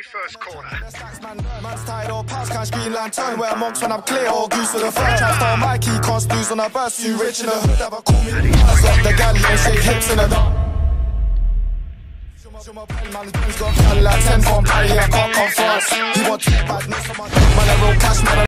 very first corner. Man's tired or pass, can't screen Turn Where monks when I'm clear or goose for the first Try start my key, can't snooze on a bus Too rich in the hood, ever call me Slap the galleon, shake hips in the dark Show my man, has got a like 10 from Paris, I can't come fast. He want badness on my man, I roll cash, man